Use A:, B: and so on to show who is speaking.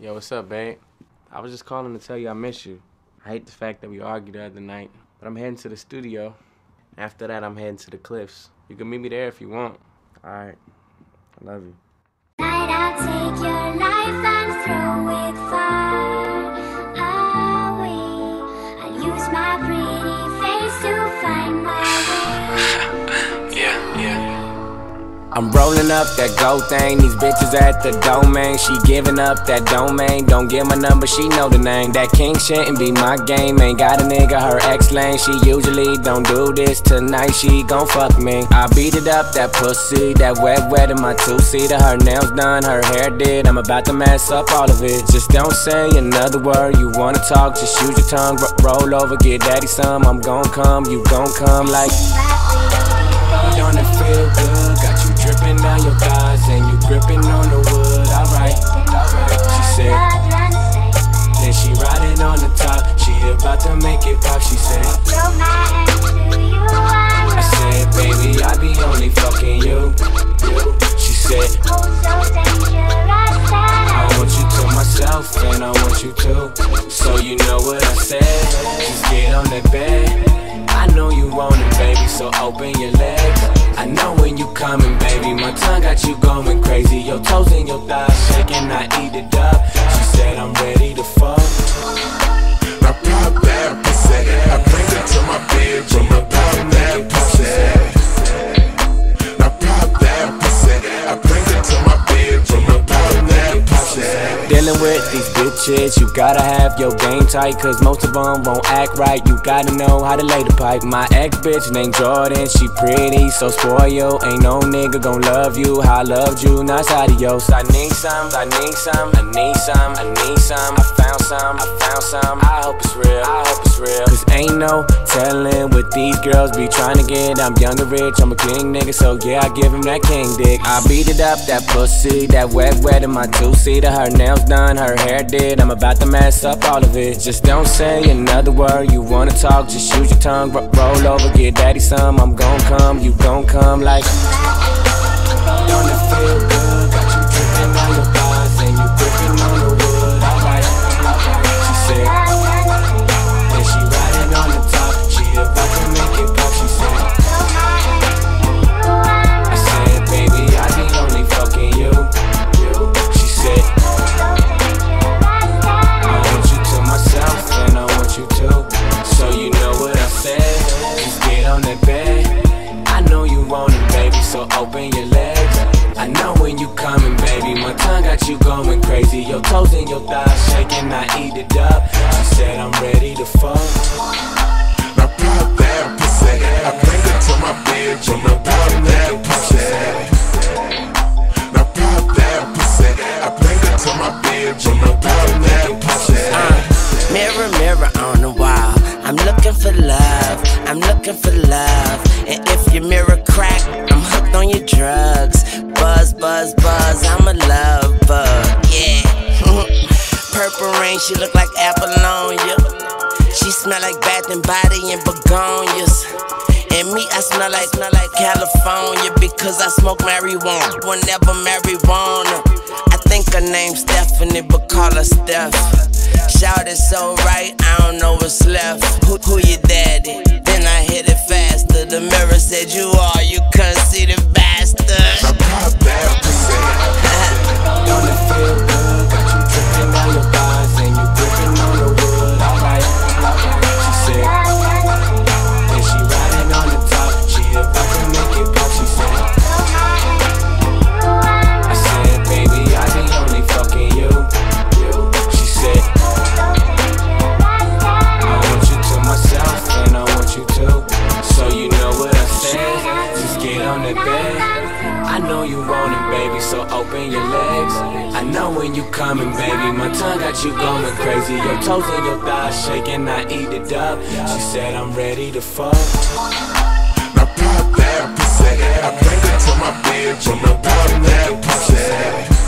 A: Yo, what's up, babe? I was just calling to tell you I miss you. I hate the fact that we argued the other night, but I'm heading to the studio. After that, I'm heading to the cliffs. You can meet me there if you want. All right. I love you.
B: Night,
C: I'm rolling up that gold thing. These bitches at the domain. She giving up that domain. Don't give my number, she know the name. That king shouldn't be my game. Ain't got a nigga, her ex lane. She usually don't do this. Tonight she gon' fuck me. I beat it up, that pussy. That wet, wet in my two seater. Her nails done, her hair did. I'm about to mess up all of it. Just don't say another word. You wanna talk, just use your tongue. R- roll over, get daddy some. I'm gon' come, you gon' come like. Don't it feel good? Got you dripping down your thighs and and I want you to. So you know what I said. Just get on that bed. I know you want it, baby, so open your legs. I know when you coming, baby. My tongue got you going crazy. Your toes and your thighs shaking, I eat it up. She said I'm ready to fuck. Dealing with these bitches, you gotta have your game tight, cause most of them won't act right. You gotta know how to lay the pipe. My ex bitch named Jordan, she pretty, so spoiled. Ain't no nigga gon' love you how I loved you, not adios. I need some, I need some, I need some, I need some. I found some, I found some. I hope it's real, I hope it's real. Cause ain't no telling what these girls be trying to get. I'm young and rich, I'm a king nigga, so yeah, I give him that king dick. I beat it up, that pussy, that wet, wet in my two seater. Her nails done, her hair did. I'm about to mess up all of it. Just don't say another word. You wanna talk, just use your tongue. Ro- roll over, get daddy some. I'm gon' come, you gon' come like. Don't it feel good? Your toes your thighs shaking, I eat it up. She said I'm ready to fuck.
D: Now pop that pussy. I bring it to my bedroom. Now pop that pussy. Now pop that pussy. I bring it to my bedroom. Now pop that pussy.
E: Uh, mirror, mirror on the wall. I'm looking for love. I'm looking for love. And if your mirror crack, I'm hooked on your drugs. Buzz, buzz, buzz. I'm a love bug. Rain, she look like Apollonia. She smell like Bath and Body and begonias. And me, I smell like smell like California because I smoke marijuana. Whenever marijuana, I think her name's Stephanie, but call her Steph. Shout it so right, I don't know what's left. Who, who your daddy? Then I hit it faster. The mirror said you are, you couldn't see the bastard.
C: I know you want it, baby, so open your legs. I know when you coming, baby. My tongue got you going crazy. Your toes and your thighs shaking, I eat it up. She said I'm ready to fuck.
D: Now pop that pussy. I bring it to my bedroom. Now pop that pussy.